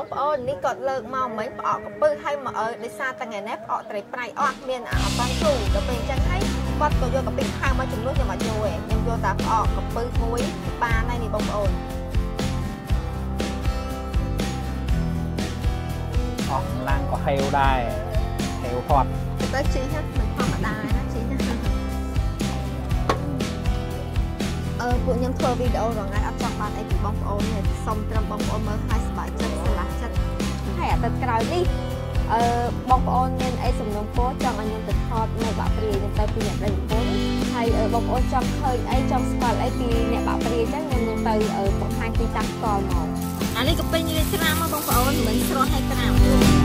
បងប្អូននេះគាត់លើកមកមិញផ្អកកំពឹសឲ្យមកអើដោយសារតែថ្ងៃនេះផ្អកត្រីប្រៃអស់មានអាអត់បានគ្រូដល់ពេលអញ្ចឹងហើយគាត់ក៏យកកាពិខាំមកចំនួនខ្ញុំអត់យកទេខ្ញុំយកតែផ្អកកំពឹសមួយបានហើយនេះបងប្អូនអស់ឡើងក៏ហេវដែរហេវគាត់ទៅជីហ្នឹងមិនធម្មតាណា អឺពួកខ្ញុំធ្វើវីដេអូរងថ្ងៃអត់ចង់បានអីពីបងប្អូនទេសុំត្រឹមបងប្អូនមើលឲ្យសប្បាយចិត្តស្រឡះចិត្តហើយអាទិត្យក្រោយនេះអឺបងប្អូនមានអីសំណុំពរចង់ឲ្យខ្ញុំទៅថតនៅបាក់ព្រាយខ្ញុំទៅពីអ្នកដេញពុនហើយអឺបងប្អូនចង់ឃើញអីចង់ស្គាល់អីពីអ្នកបាក់ព្រាយអញ្ចឹងខ្ញុំនឹងទៅអឺបង្ហាញទីតាំងផ្ទាល់មកអានេះក៏ពេញរៀបច្រាមមកបងប្អូនមិនស្រស់ឲ្យក្រាម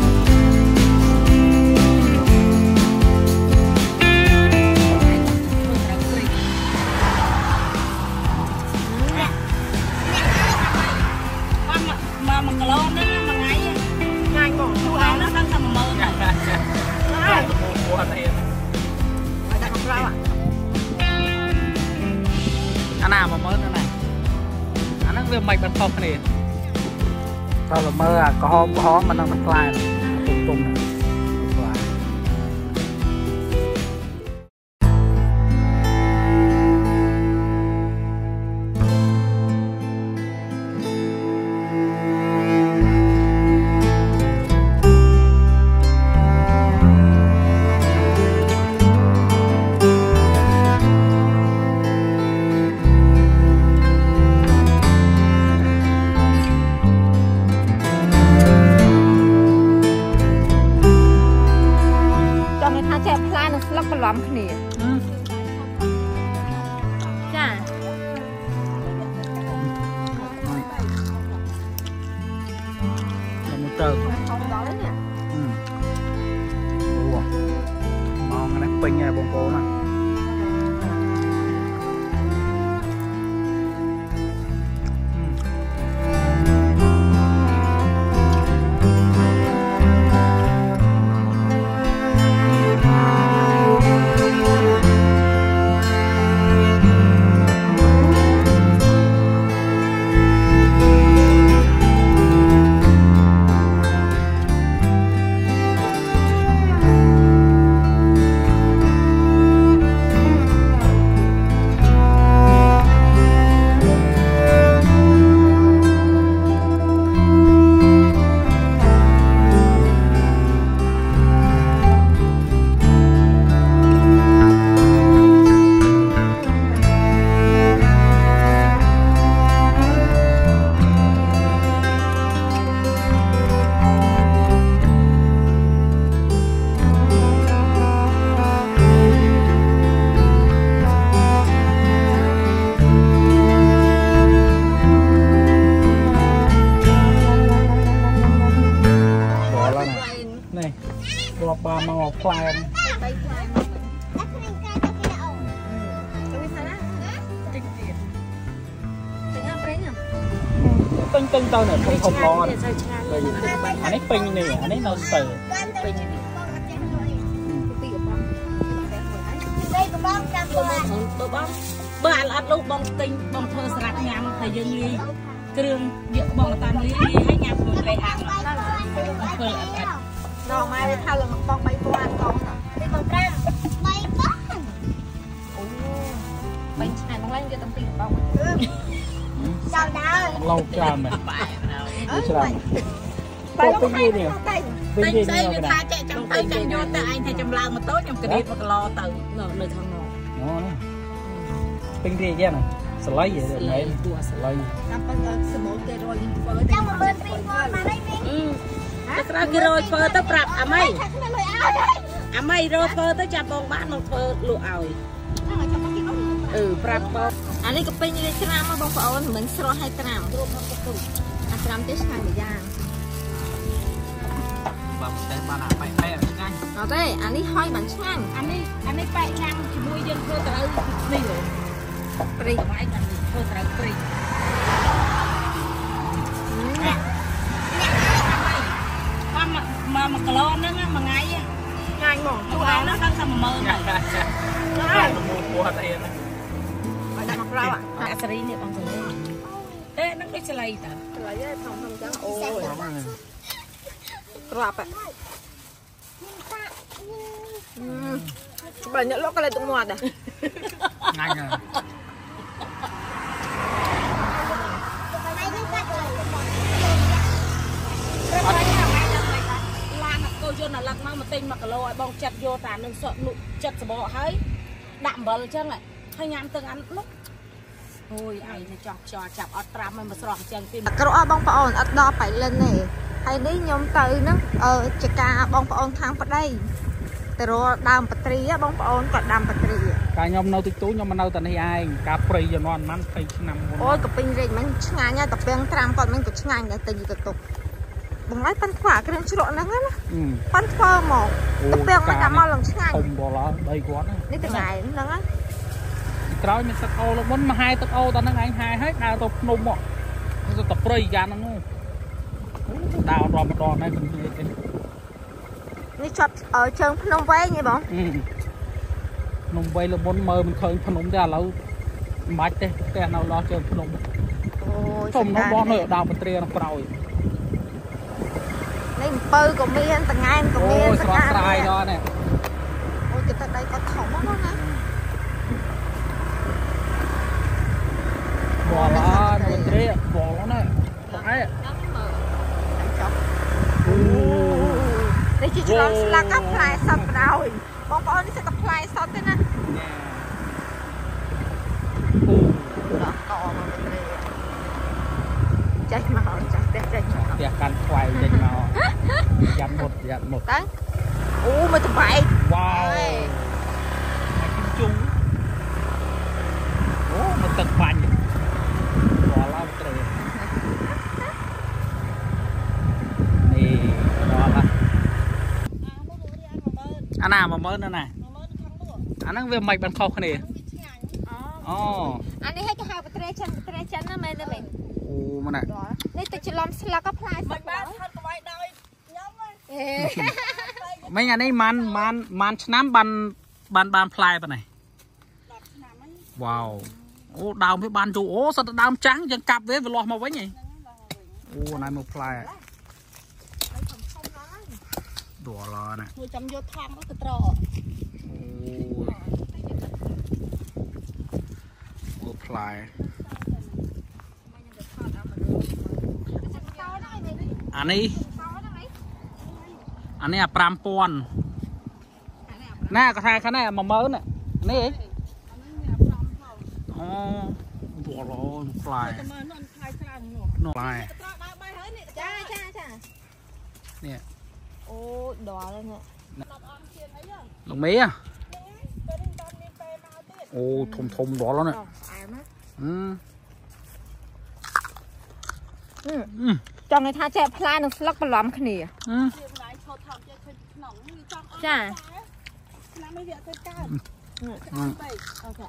ក្រហមក្រហមมันនឹងមិនខ្លាយ បានមកផ្លែបីផ្លែមកទៅវាសាណាតិចទៀតតិចណាប្រេងហ៎ពេញពេញទៅនេះធំធំល្អណាស់ទៅឆ្ងាយពេញអានេះពេញនេះអានេះនៅស្ទើពេញនេះពីកំប៉ុងតែហួយហើយបើបងបើអត់អត់លោកបងទិញបងធ្វើស្រាប់ញ៉ាំតែយើងលាយគ្រឿងយកបងតាន់លាយលាយឲ្យញ៉ាំជាមួយត្រីអាំងបងធ្វើអត់អត់ដល់ម៉ែវាថាលើមកបង3000កង ចាំដើរ lâu ច្រើនមែនបែបណាវាច្រើនបាយពេញនេះនេះតែពេញទិញនេះស្អីនេះវាកថាណាចេះចាំទៅចាំយកទៅឯងថាចំឡើងម៉ូតូខ្ញុំក្រៀត1គីឡូទៅនៅនៅខាងនោះអូនេះពេញនេះយ៉ាងណាស្លៃហ៎មែនស្លៃតាមប៉ុន្តែសមុទ្រគេរយធ្វើចាំមើលពីមកមកនេះវិញទៅក្រោយគេរយធ្វើទៅប្រាប់អាម៉ៃថាខ្ញុំលុយឲ្យហើយអាម៉ៃរយធ្វើទៅចាប់បងបានមកធ្វើលក់ឲ្យចាំមកគេ អស់អឺប្រាប់បងអានេះក៏ពេញនេះច្រាមមកបងប្អូនមិនស្រស់ឲ្យត្រាំគ្រប់មកពុកអាត្រាំទេឆ្ងាញ់មួយយ៉ាងបាទតែបានអាបែកបែកឆ្ងាញ់អត់ទេអានេះហើយបានឆ្ងាញ់អានេះអានេះបែកញ៉ាំជាមួយយើងធ្វើត្រូវនេះហ៎ព្រីបែកអានេះធ្វើត្រូវព្រីបានមកមក1គីឡូហ្នឹងមួយថ្ងៃឆ្ងាញ់ហ្មងទូអាហ្នឹងដល់តែ10000ហើយ សេរីនេះបងប្អូនទេហ្នឹងដូចឆ្លៃតាឆ្លៃឯងធំធំចឹងអូយក្រាប់ហ្នឹងបើញ៉ាំលោកក៏លេទុកមាត់ដែរងាញ់ហើយព្រោះតែថ្ងៃហ្នឹងមិនដែរឡានអាកូយន្តអាឡឹកមកមកទិញ1គីឡូឲ្យបងចាត់យកតានឹងសក់លក់ចិត្តសបកហើយដាក់អំបិលអញ្ចឹងហើយញ៉ាំទឹកអានលុក អូយឯងទៅចង់ខ្យល់ចាប់អត់ត្រាំឲ្យមកស្រស់អញ្ចឹងទីអាក្រក់អស់បងប្អូនអត់ដល់បៃលិនទេហើយនេះខ្ញុំទៅហ្នឹងអឺចកាបងប្អូនខាងប្តីទៅរកដើមបត្រីហ៎បងប្អូនគាត់ដាំបត្រីកាលខ្ញុំនៅទីទូខ្ញុំមកនៅតែនេះឯងការព្រៃជំនាន់ប៉ុន្មាន20ឆ្នាំមុនអូយកពីងរេចមិញឆ្ងាញ់ហើយតាពាំងត្រាំគាត់មិញក៏ឆ្ងាញ់ដែរទិញទៅទុកបងហើយប៉ាន់ធ្វើអាគ្រឿងជ្រក់ហ្នឹងណាអឺប៉ាន់ធ្វើមកតាពាំងមិនតែមកឡើងឆ្ងាញ់ធំបលដីគាត់ហ្នឹងនេះកង្ហែហ្នឹងណា ក្រោយមានទឹកអូលោកមុនមកហាយទឹកអូតហ្នឹងឯងហាយហើយដើរទៅភ្នំមកទៅតែព្រៃយ៉ាងហ្នឹងដើររំដងហើយមិននិយាយទេនេះជាប់អឺជើងភ្នំវែងហ៎បងអឺភ្នំវៃលោកមុនមើលមិនឃើញភ្នំទេឥឡូវមិនបាច់ទេផ្ទះនៅលោះជើងភ្នំអូយធំនោះបងនៅដើមបត្រានៅក្រោយនេះអំពៅក៏មានតង្ហែនក៏អូមានយស្រស់ស្រាយដល់នេះអូយគេទៅដៃគាត់ធំហ្មងណា បលអ ត់បត្រាបលណាតែចាំមើលចាំអូនេះជាច្រឡំស្លាក់អាផ្លែសតបណ្ដោយបងប្អូននេះសិតតែផ្លែសតទេណាអូដល់កមកបត្រីចេះមកចាស់ទេចេះមកផ្ទះកាន់ខ្វែងចេញមកយ៉ាត់មុតយ៉ាត់មុតតើអូមកតបែកវ៉ាវហើយគិនជុងអូមកទឹកបាញ់បលអត់ត្រូវនេះដល់ឡា អាណា10000ណាណាអាហ្នឹងវាមិនបានខុសគ្នាអូអានេះឲ្យគេហៅបត្រីចិនបត្រីចិនណាមែនទេមែនអូមកណាដល់នេះទៅច្រឡំស្លាក់អាផ្លែសតមិនបណ្បានដោយផាត់ក្បៃដោយខ្ញុំហ៎អេមិញអានេះម៉ានម៉ានម៉ានឆ្នាំបានបានបានផ្លែប៉ុណ្ណេះ10ឆ្នាំហ្នឹងវ៉ាវអូដើមវាបានយូរអូសិតតែដើមចាស់យើងកាប់វាវាលាស់មកវិញហីអូណៃមកផ្លែ ដួលណាជួយចាំយកថង់ទៅត្រអូយអូផ្លែអានេះអានេះអា5000ណាក៏ថាខាងនេះ10000នេះនេះអីអូដួលផ្លែតែមើលនោះខ្លាយច្រើននោះនោះផ្លែត្រដើរបាយហើយនេះចាចាចានេះ អូដល់ហើយនេះ10អង្គជាងអីហ្នឹងលោកមេហ៎ពេលនេះដល់មានពេលមកទៀតអូធំធំដល់ហ្នឹងអែមណាអឺហឹមអឺចង់និយាយថាចេះផ្លែនិងស្លឹកបន្លំគ្នាអឺជាម្លាយឈរថតជាឃើញក្នុងនេះចង់អស់ចាឆ្នាំនេះវាទៅកើតអឺពេកអូខេ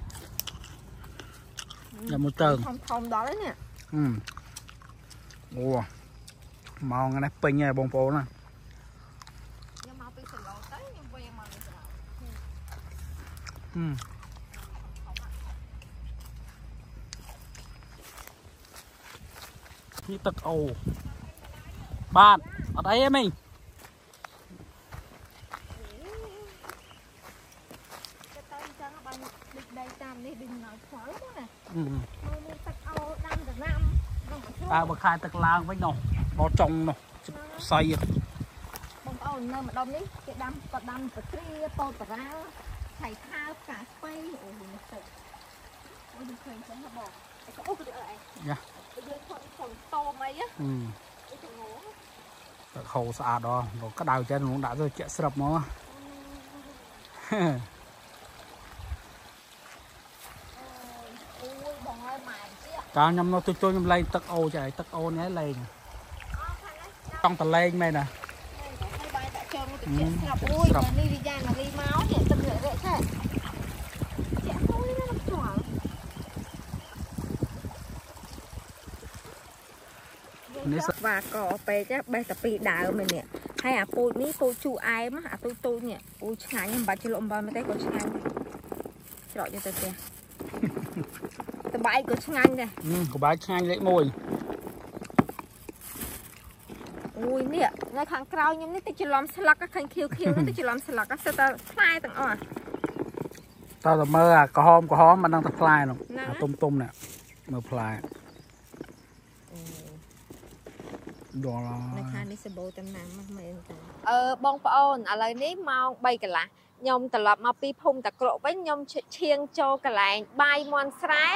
យ៉ាមកទៅធំធំដល់ហើយនេះអឺអូម៉ោងនេះពេញហើយបងប្អូនណា ខ្ញុំមកពីសាឡូទៅខ្ញុំវិញមកនេះសាឡូ អឺនេះទឹកអូបាទអត់អីទេមិញទៅទៅអញ្ចឹងបានដូចដីតាមនេះដូចនៅខ្វល់ហ្នឹងណាអឺមើលមានទឹកអូដាំដំណាំក្នុងប្រជុំតើបើខាយទឹកឡើងវិញនោះដល់ចុងនោះសៃបងប្អូននៅម្ដុំនេះគេដាំក៏ដាំពត្រាពោតបារា ល់ឆៃខាវផ្កាស្ពៃអូនេះទឹកអូយខ្ញុំឃើញចឹងហ៎បងអីក៏អូគឺអីយ៉ាយើងខំខំតោមអីអឺអីទៅងទឹកហូរស្អាតដល់លោកក្តៅចេះនោះដាក់ទៅជាក់ស្រាប់មកអូយបងហើយម៉ែទៀតកាលខ្ញុំនៅទូចូលខ្ញុំលេងទឹកអូចាទឹកអូនេះលេងអស់ខាងនេះចង់តលេងមែនណាហើយបាយដាក់ចូលទៅជាស្រាប់អូយស្រាប់នេះវាយ៉ាងណាលីមកនេះទឹករែកទេជាអូយណាមិនខ្វល់ នេះសបាកពេកបេះតែពីរដើមឯនេះហើយអាពូជនេះពូជជូរអែមអាទូចទូចនេះអូឆ្ងាញ់មិនបាច់ជ្រលក់អំបិលមកទេក៏ឆ្ងាញ់ច្រកយកទៅផ្ទះតែតបាយក៏ឆ្ងាញ់ដែរហឹមក្បាយឆ្ងាញ់លេខ1អូយនេះនៅខាងក្រោយខ្ញុំនេះទៅច្រឡំស្លឹកឃើញខៀវខៀវនេះទៅច្រឡំស្លឹកសិតតែផ្លែទាំងអស់តើតើមើលអាក្រហមក្រហមមិនដឹងតែផ្លែនោះណាអាទុំទុំនេះមើលផ្លែ ដល់នៅខាងនេះសបោតំណាំមកមែនតើអឺបងប្អូនឥឡូវនេះម៉ោង3កន្លះខ្ញុំត្រឡប់មកពីភូមិតាក្រក់វិញខ្ញុំឈៀងចូលកន្លែងបាយមន់ស្រែ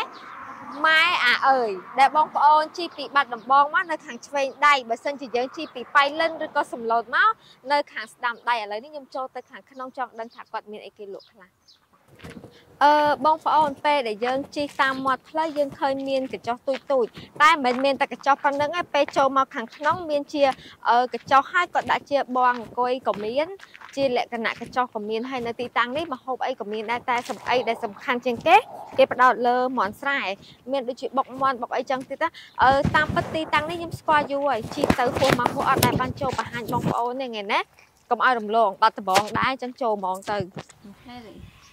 ម៉ែអាអើយដែលបងប្អូនជីពីបាត់ដំបងមកនៅខាងឆ្វេងដៃបើសិនជាយើងជីពីប៉ៃលិនឬក៏សំឡូតមកនៅខាងស្ដាំដៃឥឡូវនេះខ្ញុំចូលទៅខាងក្នុងចង់ដឹងថាគាត់មានអីគេលក់ខ្លះ អឺបងប្អូនពេលដែលយើងជិះតាមមាត់ផ្លូវយើងឃើញមានកញ្ចុះទូចទូចៗតែមិនមែនតែកញ្ចុះប៉ុណ្្នឹងទេពេលចូលមកខាងក្នុងមានជាអឺកញ្ចុះហើយក៏ដាក់ជាបងអង្គុយក៏មានជាលក្ខណៈកញ្ចុះក៏មានហើយនៅទីតាំងនេះមហូបអីក៏មានដែរតែសំអីដែលសំខាន់ជាងគេគេផ្ដោតលើមាន់ស្រែមានដូចជាបុកមាន់បុកអីចឹងទៀតណាអឺតាមពិតទីតាំងនេះខ្ញុំស្គាល់យូរហើយជីទៅហួសមកហួសអត់ដែលបានចូលបង្ហាញបងប្អូនទេថ្ងៃណាកុំឲ្យរំលងបាត់ដំបងដែរចឹងចូលហ្មងទៅ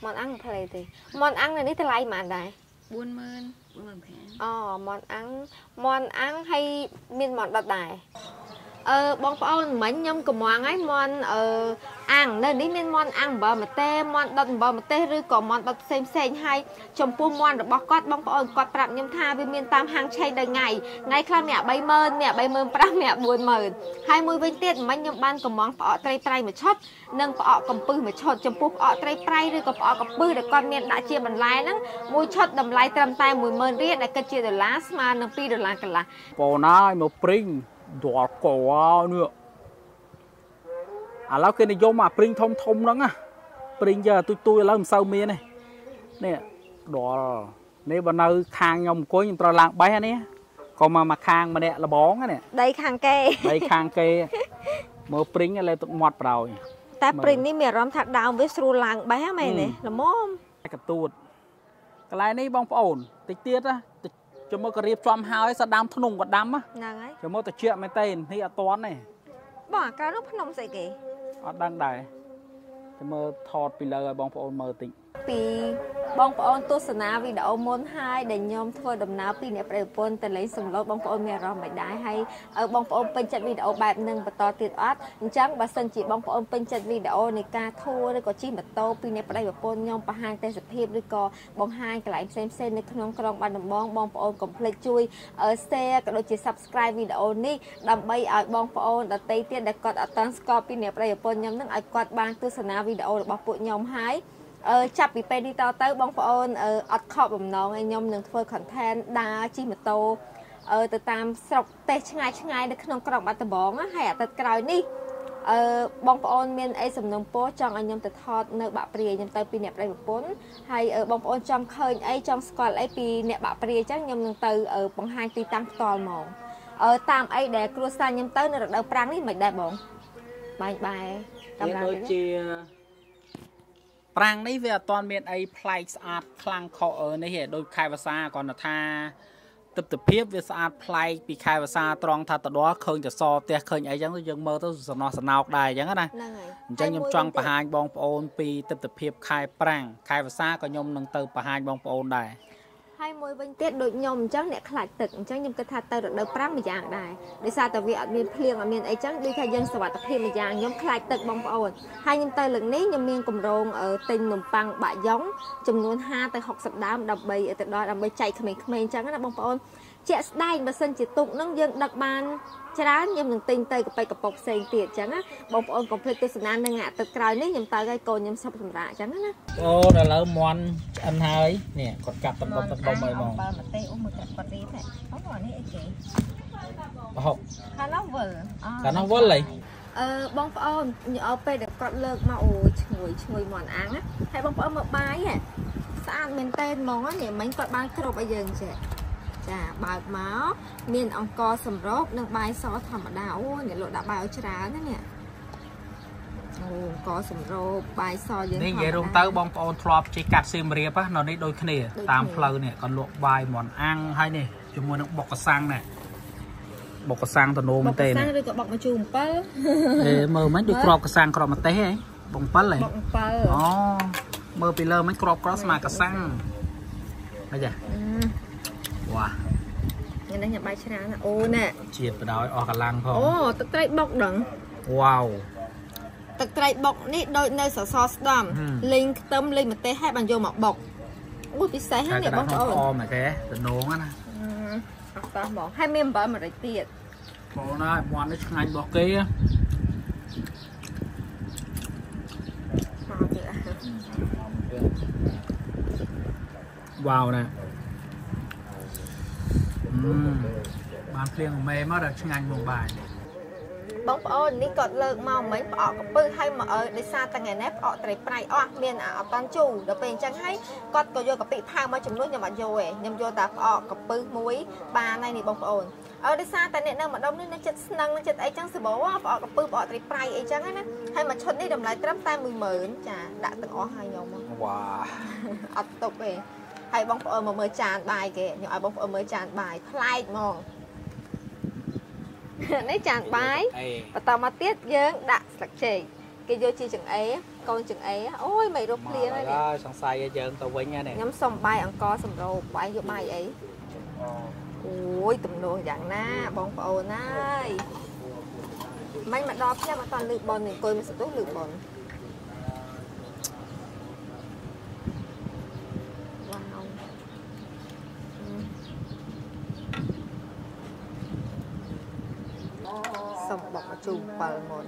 មាន់អាំងផ្លេទេមាន់អាំងនៅនេះតម្លៃប៉ុន្មានដែរ40000 45000អូមាន់អាំងមាន់អាំងហើយមានមាន់ដុតដែរ អឺបងប្អូនមិញខ្ញុំកំងហើយមាន់អឺអាំងនៅនេះមានមាន់អាំងអំបិលម្ទេសមាន់ដុតអំបិលម្ទេសឬក៏មាន់ដុតផ្សេងផ្សេងហើយចំពោះមាន់របស់គាត់បងប្អូនគាត់ប្រាប់ខ្ញុំថាវាមានតាមហាងឆេងដោយថ្ងៃថ្ងៃខ្លះមាន30000មាន35000មាន40000ហើយមួយវិញទៀតមិញខ្ញុំបានកំងផ្អកត្រីប្រៃមួយឈុតនិងផ្អកកំពឹសមួយឈុតចំពោះផ្អកត្រីប្រៃឬក៏ផ្អកកំពឹសដែលគាត់មានដាក់ជាបន្លែហ្នឹងមួយឈុតតម្លៃត្រឹមតែ10000រៀលដែលគិតជាដុល្លារស្មើនឹង2ដុល្លារកន្លះបងណាយមកព្រីង ដល់កនេះឥឡូវគេនិយមអាព្រីងធំធំហ្នឹងណាព្រីងយើទុយទុយឥឡូវមិនសូវមានទេនេះដល់នេះបើនៅខាងខ្ញុំអង្គុយខ្ញុំត្រូវឡើងបេះអានេះក៏មកមកខាងម្នាក់លបងហ្នឹងនេះដីខាងគេដីខាងគេមើលព្រីងឥឡូវទឹកមាត់ប្រោយតែព្រិញនេះមានអារម្មណ៍ថាដើមវាស្រួលឡើងបេះហ្នឹងមែនទេល្មមកតួតកន្លែងនេះបងប្អូនតិចទៀតណាតិ ចចាំមើលក៏រៀបចំហើយសដាំធ្នង់ក៏ដាំណាហ្នឹងហើយចាំមើលតិចមែនតើនេះអត់តាន់ទេបងអាការនោះភ្នំស្អីគេអត់ដឹងដែរចាំមើលថតពីលើឲ្យបងប្អូនមើលតិច ពីបងប្អូនទស្សនាវីដេអូមុនហើយដែលខ្ញុំធ្វើដំណើរពីអ្នកប្រេពន្ធទៅលេងសំឡូតបងប្អូនមានអារម្មណ៍មិនដែរហើយអឺបងប្អូនពេញចិត្តវីដេអូបែបហ្នឹងបន្តទៀតអត់អញ្ចឹងបើសិនជាបងប្អូនពេញចិត្តវីដេអូនៃការធួឬក៏ជិះម៉ូតូពីអ្នកប្រេប្រពន្ធខ្ញុំបង្ហាញទេសភាពឬក៏បង្ហាញកន្លែងផ្សេងផ្សេងៗនៅក្នុងក្រុងបាត់ដំបងបងប្អូនកុំភ្លេចជួយអឺ share ក៏ដូចជា subscribe វីដេអូនេះដើម្បីឲ្យបងប្អូនដទៃទៀតដែលគាត់អត់ទាន់ស្គាល់ពីអ្នកប្រេប្រពន្ធខ្ញុំហ្នឹងឲ្យគាត់បានទស្សនាវីដេអូរបស់ពួកខ្ញុំហើយ អឺចាប់ពីពេលនេះតទៅបងប្អូនអឺអត់ខកបំណងឲ្យខ្ញុំនឹងធ្វើ content ដើរជិះម៉ូតូអឺទៅតាមស្រុកទេសឆ្ងាយឆ្ងាយនៅក្នុងក្រុងបាត់ដំបងណាហើយអាទិត្យក្រោយនេះអឺបងប្អូនមានអីសំណុំពរចង់ឲ្យខ្ញុំទៅថតនៅបាក់ព្រាយខ្ញុំទៅពីអ្នកប្រិយប្រពន្ធហើយអឺបងប្អូនចង់ឃើញអីចង់ស្គាល់អីពីអ្នកបាក់ព្រាយអញ្ចឹងខ្ញុំនឹងទៅអឺបង្ហាញទីតាំងផ្ទាល់ហ្មងអឺតាមអីដែលគ្រួសារខ្ញុំទៅនៅរដូវប្រាំងនេះមិនដែរបងបាញ់បែកាវាមេរ៉ាដូចជា ប្រាំងនេះវាអត់ទាន់មានអីប្លែកស្អាតខ្លាំងខុសអឺនេះទេដូចខែវសាគ្រាន់តែថាទិដ្ឋភាពវាស្អាតប្លែកពីខែវសាត្រង់ថាតដឃើញតែសផ្ទះឃើញអីចឹងទៅយើងមើលទៅសំណោះសំណោកដែរអញ្ចឹងណាហ្នឹងហើយអញ្ចឹងខ្ញុំចង់បង្ហាញបងប្អូនពីទិដ្ឋភាពខែប្រាំងខែវសាក៏ខ្ញុំនឹងទៅបង្ហាញបងប្អូនដែរ ហើយមួយវិញទៀតដូចខ្ញុំអញ្ចឹងអ្នកខ្លាចទឹកអញ្ចឹងខ្ញុំគិតថាទៅរដូវប្រាំងមួយយ៉ាងដែរដោយសារតែវាអត់មានភ្លៀងអត់មានអីចឹងដូចថាយើងសុវត្ថិភាពមួយយ៉ាងខ្ញុំខ្លាចទឹកបងប្អូនហើយខ្ញុំទៅលើកនេះខ្ញុំមានកម្រងអឺទិញនំប៉័ងបាក់យ៉ុងចំនួន50ទៅ60ដើមដើម្បីទៅដល់ដើម្បីចែកក្មេងៗអញ្ចឹងណាបងប្អូន ជាក់ស្ដែងបើសិនជាទុកហ្នឹងយើងដឹកបានច្រើនខ្ញុំនឹងទិញទៅកប៉ិកកប៉ុកផ្សេងទៀតអញ្ចឹងណាបងប្អូនកុំភ្លេចទស្សនានឹងអាទិត្យក្រោយនេះខ្ញុំទៅឲ្យកូនខ្ញុំសុខសម្រាប់អញ្ចឹងណាអូឥឡូវមន់ឆ្អិនហើយនេះគាត់កាត់តំដុំតំដុំអីមកបើម្ទេសអូមើលតែគាត់រីតែអូអានេះអីគេប្រហុកខាងនោះវិលកាលនោះវល់ហីអឺបងប្អូនញ៉ៅពេលដែលគាត់លើកមកអូយឈ្ងុយឈ្ងុយមាន់អាំងណាហើយបងប្អូនមើលបាយហ៎ស្អាតមែនតើហ្មងនេះមិញគាត់បានគ្រប់ឲ្យយើងចេះ ចាបើកមកមានអង្ករសម្រូបនិងបាយសធម្មតាអូនេះលោកដាក់បាយឲ្យច្រើនណានេះអូអង្ករសម្រូបបាយសយើងនេះនិយាយរួមទៅបងប្អូនធ្លាប់ជិះកាត់សៀមរាបណានៅនេះដូចគ្នា តាមផ្លូវនេះគាត់លក់បាយមន់អាំងហើយនេះជាមួយនឹងបុកកសាំងនេះបុកកសាំងតនោបុមែកនទេសាំងនេះឬក៏បុកមកជូរអំពិលអេមើលមិញដូចក្របកសាំងក្របម្ទេសហ៎បង7ហ៎បុកអំពិលអូមើលពីលើមិញក្របក្របស្មើកសាំងអីចាអឺ វ៉ាថ្ងៃនេះញ៉ាំបាយច្រើនណាអូណែជាតិបដោយអស់កម្លាំងផងអូទឹកត្រីបុកដឹងវ៉ាវទឹកត្រីបុកនេះដូចនៅសសរស្ដំហឹមលីងខ្ទឹមលីងម្ទេសហើយបានយកមកបុកអូពិសេសតែហ្នឹងកនេះណ្ដាបងស់ប្អូនអមមកគេតំណងណាអឺអត់តោះបងហើយមានអំបិលម្រេចទៀតបងណាមន់នេះឆ្ងាញ់របស់គេមកទៀតវ៉ាវណាអឺ បានភ្លៀងមេមកដល់ឆ្ងាញ់មកបាយបងប្អូននេះគាត់លើកមកមិញផ្អកកពឹសហើយមកអើដោយសារតែថ្ងៃនេះផ្អកត្រីប្រៃអស់មានអាអត់តាន់ជូរដល់ពេលអញ្ចឹងហើយគាត់ក៏យកកាពិផាមកចំនួនខ្ញុំអត់យកទេខ្ញុំយកតែផ្អកកពឹសមួយបានហើយនេះបងប្អូនអើដោយសារតែអ្នកនៅម្ដុំនេះនៅចិត្តស្នឹងនៅចិត្តអីចឹងសបោផ្អកកពឹសផ្អកត្រីប្រៃអីចឹងណាហើយមួយឈុតនេះតម្លៃត្រឹមតែ10000ចាដាក់ទាំងអស់ហើយខ្ញុំមកវ៉ាអត់ទុកទេ ហើយបងប្អូនមកមើលចានបាយគេខ្ញុំឲ្យបងប្អូនមើលចានបាយប្លែកហ្មងនេះចានបាយអេបន្តមកទៀតយើងដាក់ស្លឹកចេកគេយកជាចង្អេរកូនចង្អេរអូយមិនរកភ្លៀងហើយនេះហើយសង្ស័យឲ្យយើងទៅវិញហ្នឹងខ្ញុំសុំបាយអង្គសម្រូបបាយយកបាយអីអូយទំនោរយ៉ាងណាបងប្អូនហើយមិនមកដល់ផ្ទះមកតលឺបននេះអង្គុយមកសន្ទុះលឺបនវ៉ាវ សុំបុកមកជូរ7មុន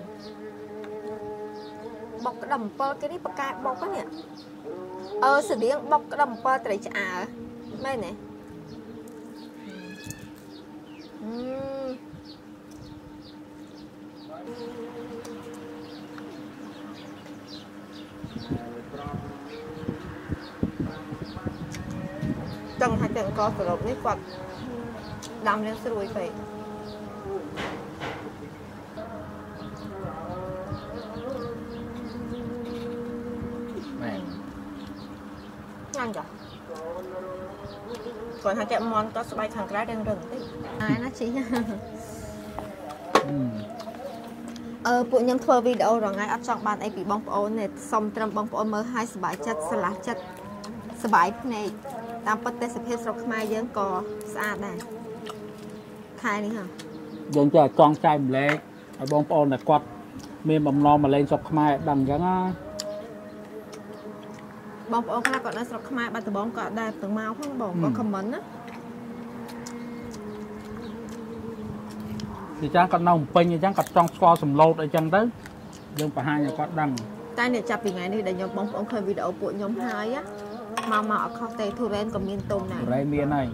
បុកក្តាម7គេនេះបកែបុកហ្នឹងនេះអឺស្តៀងបុកក្តាម7ត្រីឆ្អើមែនទេអឺចង់ថាទាំងអង្គសរុបនេះគាត់ដាំលៀងស្រួយពេក មែន ញ៉ាំចា គាត់ថាចាក់មន់ក៏ស្បែកខាងក្រៅរឹងរឹងតិចអាយណាជីអឺពួកខ្ញុំធ្វើវីដេអូរងថ្ងៃអត់ចង់បានអីពីបងប្អូនទេសុំត្រឹមបងប្អូនមើលឲ្យសប្បាយចិត្តស្រឡះចិត្តសប្បាយភ្នែកតាមពិតទេសភាពស្រុកខ្មែរយើងក៏ស្អាតដែរខែនេះហ៎យើងចេះចង់ចែកម្លែកឲ្យបងប្អូនដែលគាត់មានបំណងមកលេងស្រុកខ្មែរដឹងអញ្ចឹងណា បងប្អូនខ្លះគាត់នៅស្រុកខ្មែរបាត់ដំបងក៏អត់ដែរទាំងមកផងបងក៏ខមមិនណាទីចាស់គាត់នៅភ្នំពេញអញ្ចឹងគាត់ចង់ស្គាល់សំឡូតអីចឹងទៅយើងបង្ហាញឲ្យគាត់ដឹងតែអ្នកចាប់ពីថ្ងៃនេះដែលខ្ញុំបងប្អូនឃើញវីដេអូពួកខ្ញុំហើយណាមកមកអត់ខុសទេធូរ៉ែនក៏មានទុំដែររ៉េមានហើយ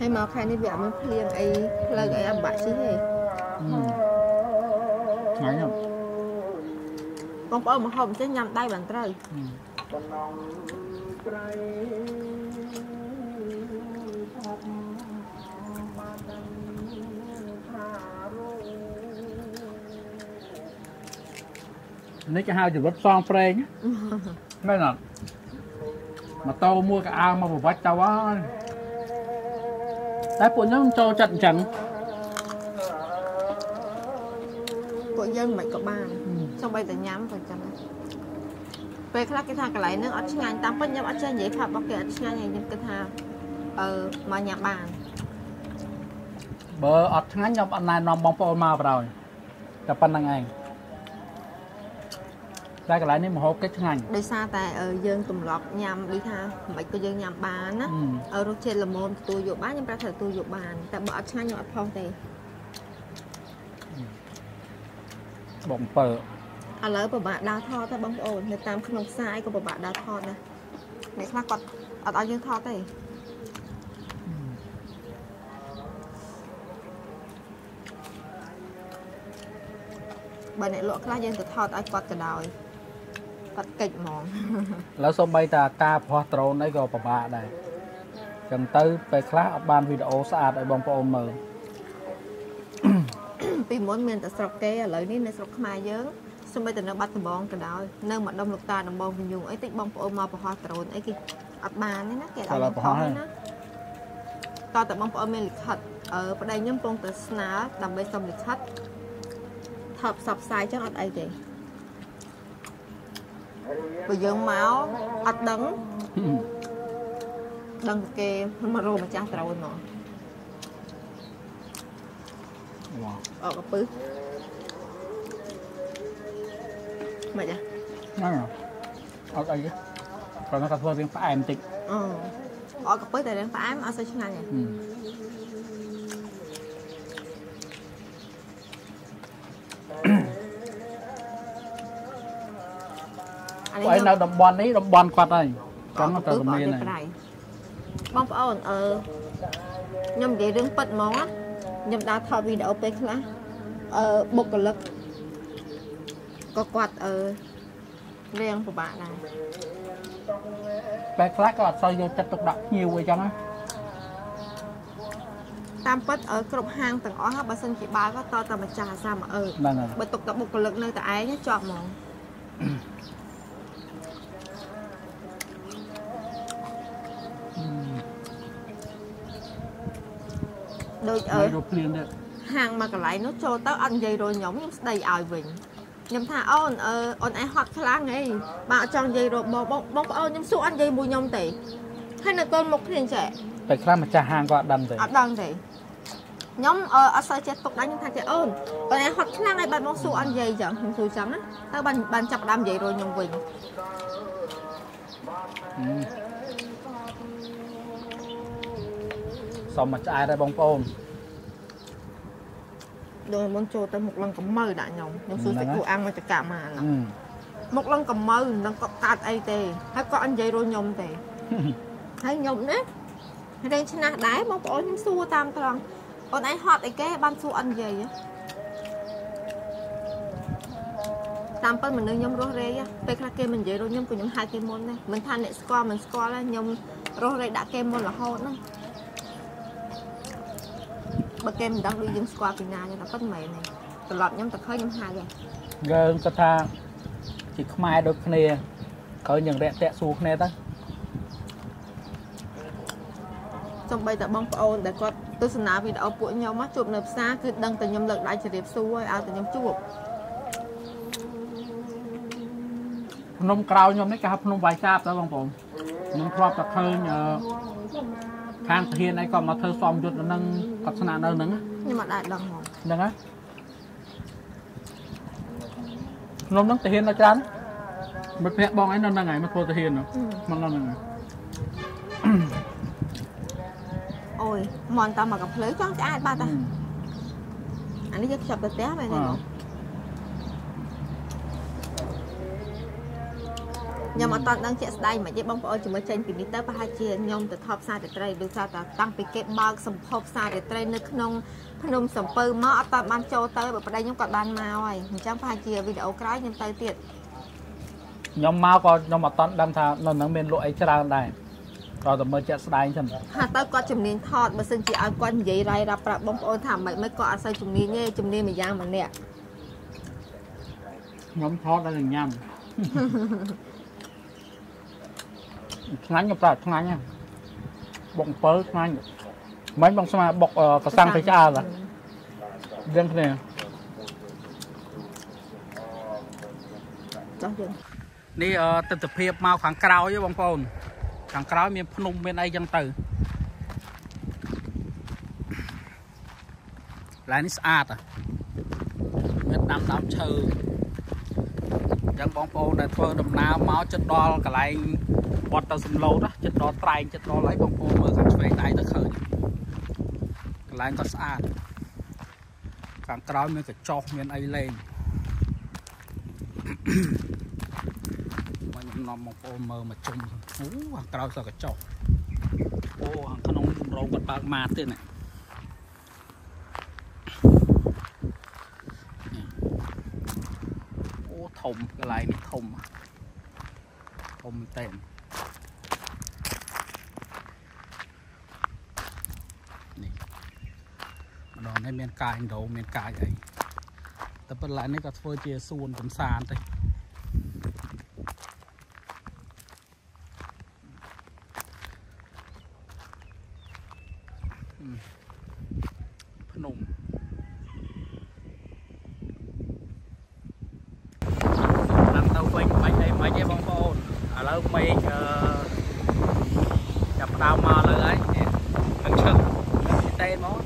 ហើយមកខែនេះវាអត់មានភ្លៀងអីផ្លូវអីអត់បាក់ជិះទេថ្ងៃហ្នឹង បងប្អូនមកហូបអញ្ចឹងញ៉ាំដៃបានត្រូវនេះគេហៅជីវិតផ្សងប្រេងមែនអត់ម៉ូតូមួយកៅអៅមកប្រវត្តិទៅហើយតែពួកខ្ញុំចូលចិត្តអញ្ចឹងពួកយើងមិនក៏បាន សូម្បីតែញ៉ាំក៏ចឹងដែរពេលខ្លះគេថាកន្លែងហ្នឹងអត់ឆ្ងាញ់តាមពិតខ្ញុំអត់ចេះនិយាយប្រាប់របស់គេអត់ឆ្ងាញ់ហើយខ្ញុំគិតថាអឺមកញ៉ាំបានបើអត់ឆ្ងាញ់ខ្ញុំអត់ណែនាំបងប្អូនមកបណ្ដោយតែប៉ុណ្្នឹងឯងតែកន្លែងនេះមហូបគេឆ្ងាញ់ដោយសារតែអឺយើងទម្លាប់ញ៉ាំដូចថាមិនក៏យើងញ៉ាំបានណាអឺអឺរសជាតិល្មមទទួលយកបានខ្ញុំប្រាប់ថាទទួលយកបានតែបើអត់ឆ្ងាញ់ខ្ញុំអត់ផុសទេបងពើ ឥឡូវពិបាកដើរថតតែបងប្អូននៅតាមក្នុងផ្សារក៏ពិបាកដើរថតដែរអ្នកខ្លះគាត់អត់ឲ្យយើងថតទេបើអ្នកលក់ខ្លះយើងទៅថតឲ្យគាត់ក៏ដោយគាត់កិច្ចហ្មងឥឡូវសូម្បីតាការប្រោះដ្រូនអីក៏ពិបាកដែរចឹងទៅពេលខ្លះអត់បានវីដេអូស្អាតឲ្យបងប្អូនមើលពីមុនមានតែស្រុកគេឥឡូវនេះនៅស្រុកខ្មែរយើង សូម្បីតែនៅបាត់ដំបងក៏ដោយនៅម្ដុំលោកតាដំបងវិញយងអីតិចបងប្អូនមកប្រហោះដ្រូនអីគេអត់បានទេណាគេអត់ឲ្យយើងថតទេណាតើតើបងប្អូនមានលិខិតអឺប្តីខ្ញុំកំពុងតែស្នើដើម្បីសុំលិខិតថតផ្សព្វផ្សាយចឹងអត់អីទេបើយើងមកអត់ដឹងដឹងតែគេមករកម្ចាស់ត្រូវហ្មងវ៉ាអកកពឹស មិនចាហ្នឹងអត់អីទេគាត់គាត់ធ្វើរៀងផ្អែមបន្តិចអូអកកពឹសតែរឿងផ្អែមអត់សូវឆ្ងាញ់ទេហឹមអាពួកឯងនៅតំបន់នេះតំបន់គាត់ហើយចង់ទៅរមៀនអកកពឹសហើយបងប្អូនអឺខ្ញុំនិយាយរឿងពិតហ្មងណាខ្ញុំដើរថតវីដេអូពេលខ្លះអឺបុគ្គលិក ក៏គាត់អឺរៀងពិបាកដែរពេលខ្លះក៏អត់សូវយកចិត្តទុកដាក់ភ្ញៀវអីចឹងណាតាមពិតអឺគ្រប់ហាងទាំងអស់ហ្នឹងបើសិនជាបើកក៏តតែម្ចាស់អាសាមកអើហ្នឹងហើយបើទុកតែបុគ្គលិកនៅតែឯងជាប់ហ្មងដូចអឺហើយរកភ្លៀងទៀតហាងមកកន្លែងនោះចូលទៅអត់និយាយរកខ្ញុំខ្ញុំស្ដីឲ្យវិញ ខ្ញុំថាអូនអឺអូនឯងហត់ខ្លាំងអីបើអត់ចង់និយាយរកបងបងបងប្អូនខ្ញុំសួរអត់និយាយមួយខ្ញុំទេហើយនៅទល់មុខគ្នាចេះពេលខ្លះម្ចាស់ហាងក៏អត់ដឹងទេអត់ដឹងទេខ្ញុំអឺអត់សូវចេះទុកដែរខ្ញុំថាចេះអូនបើឯងហត់ខ្លាំងហើយបាត់មកសួរអត់និយាយចឹងខ្ញុំសួរចឹងណាទៅបានបានចាប់ផ្ដើមនិយាយរកខ្ញុំវិញហឹមសុំមកឆ្អែតដែរបងប្អូន ដូចមុនចូលទៅមុខលឹងកំមើដាក់ខ្ញុំខ្ញុំសួរហ្នឹងសាច់ហើយគូអាំងមកចកាមកអាហឹហ្នឹងមមុខលឹងកំមើមិនដឹងគាត់កាត់អីទេហើយគាត់អត់និយាយរកខ្ញុំទេហើយខ្ញុំណារៀងឆ្នះដែរបងប្អូនខ្ញុំសួរតាមត្រង់អូនឯងហត់អីគេបានសួរអត់និយាយហ៎តាមពិតមនុស្សខ្ញុំរស់រេហ៎ពេលខ្លះគេមិននិយាយរកខ្ញុំក៏ខ្ញុំហៅគេមុនដែរមិនថាអ្នកស្គាល់មិនស្គាល់ទេខ្ញុំរស់រេដាក់គេមុនរហូតហ្នឹង បើគេមិនដឹងដូចយើងស្គាល់ពីណាទេតែពិតមិនមែនទេត្រឡប់ខ្ញុំទៅឃើញខ្ញុំហៅទេយើងគាត់ថាជាខ្មែរដូចគ្នាក្រោយយើងរាក់តាក់សួរគ្នាទៅសំបីតែបងប្អូនដែលគាត់ទស្សនាវីដេអូពួកខ្ញុំមកជួបនៅផ្សារគឺដឹងតែខ្ញុំលើកដៃជម្រាបសួរហើយឲ្យតែខ្ញុំជួបភ្នំក្រោយខ្ញុំនេះគេហៅភ្នំវាយសាបទៅបងប្អូនខ្ញុំធ្លាប់តែឃើញអឺ ខាងទាហានអីក៏មកធ្វើសំយុទ្ធនៅនឹងគាត់ស្នាក់នៅហ្នឹងណាខ្ញុំអត់ដែរដឹងហ្មងហ្នឹងណាខ្ញុំហ្នឹងទាហាននៅច្រើនមិត្តភក្តិបងឯងនៅហ្នឹងហើយមកធ្វើទាហានហ្នឹងមកនៅហ្នឹងហើយអូយមន់តាមមកកំភ្លើចង់ឆ្អាតបាត់តាអានេះយើងខ្ចប់ទៅផ្ទះមែនទេបង ខ្ញុំអត់តន់ដឹងជាក់ស្ដែងមិនទេបងប្អូនជាមួយចេញពីនេះទៅប្រហែលជាខ្ញុំទៅថតផ្សាររាត្រីដូចថាតាតាំងពីគេបើកសម្ភពផ្សាររាត្រីនៅក្នុងភ្នំសំពៅមកអត់តន់បានចូលទៅបើប្តីខ្ញុំគាត់បានមកហើយអញ្ចឹងប្រហែលជាវីដេអូក្រោយខ្ញុំទៅទៀតខ្ញុំមកក៏ខ្ញុំអត់តន់ដឹងថានៅហ្នឹងមានលក់អីច្រើនដែរក៏តែមើលជាក់ស្ដែងចឹងថាទៅគាត់ជំនាញថតបើសិនជាឲ្យគាត់និយាយរាយរាប់ប្រាប់បងប្អូនថាមិនមិនគាត់អត់សូវជំនាញទេជំនាញមួយយ៉ាងម្នាក់ខ្ញុំថតដល់ញ៉ាំ ឆ្ងាញ់ខ្ញុំប្រាប់ឆ្ងាញ់ហ្នឹងបុក7ឆ្ងាញ់មិនបងស្មាបុកអឺកសាំងទៅឆ្អើឡាយើងគ្នាចោះយើងនេះអឺទស្សនភាពមកខាងក្រោយហ៎បងប្អូន ខាងក្រោយមានភ្នំមានអីចឹងទៅកន្លែងនេះស្អាតហ៎មានដាំដើមឈើអញ្ចឹងបងប្អូនដែលធ្វើដំណើរមកចិត្តដល់កន្លែង វត្តទៅសំឡូតណាចិត្តដល់ត្រែងចិត្តដល់អីបងប្អូនមើលខាងឆ្វេងដៃទៅឃើញកន្លែងក៏ស្អាតខាងក្រោយមានកញ្ចុះមានអីលេងមកខ្ញុំនាំបងប្អូនមើលមកជុំអូខាងក្រោយសកញ្ចុះអូខាងក្នុងរោងគាត់បើកម៉ាតទៀតនេះអូធំកន្លែងនេះធំធំមែនតើនេះ ម្ដងនេះមានកាយដូងមានកាយអីតែប៉ុន្តែនេះក៏ធ្វើជាសួនកំសាន្តទេ ភ្នំតាមទៅវិញមិនអីមិនទេបងប្អូនឥឡូវមេឃអឺចាប់ ដៅមកលើហើយនឹងឈឹកទេមក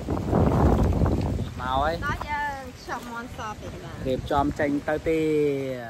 មកហើយ ដល់យើងឆប់មន់សពីបាទ រៀប ចំចេញទៅទៀត